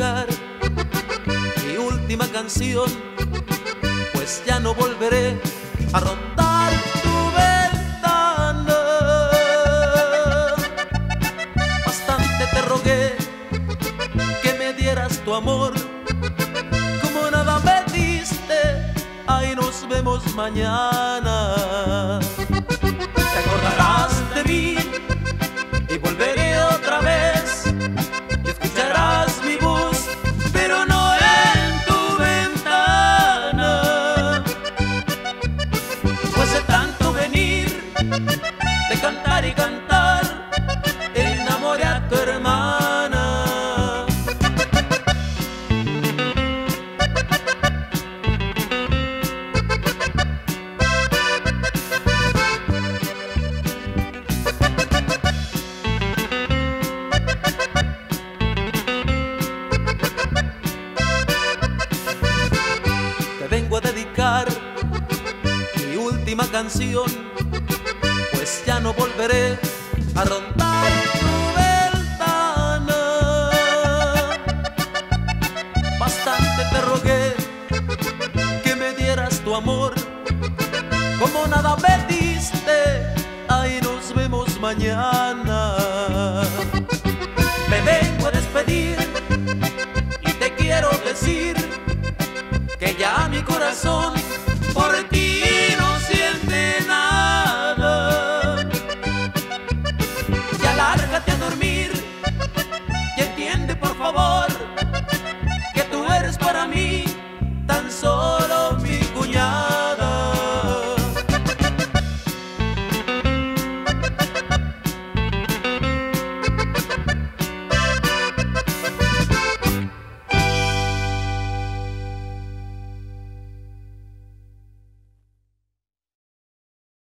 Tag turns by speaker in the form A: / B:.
A: mi última canción, pues ya no volveré a rondar tu ventana. Bastante te rogué que me dieras tu amor, como nada me diste, ahí nos vemos mañana. Y cantar, enamoré a tu hermana. Te vengo a dedicar mi última canción, ya no volveré a rondar tu ventana. Bastante te rogué que me dieras tu amor, como nada me diste, ahí nos vemos mañana. Me vengo a despedir y te quiero decir que ya mi corazón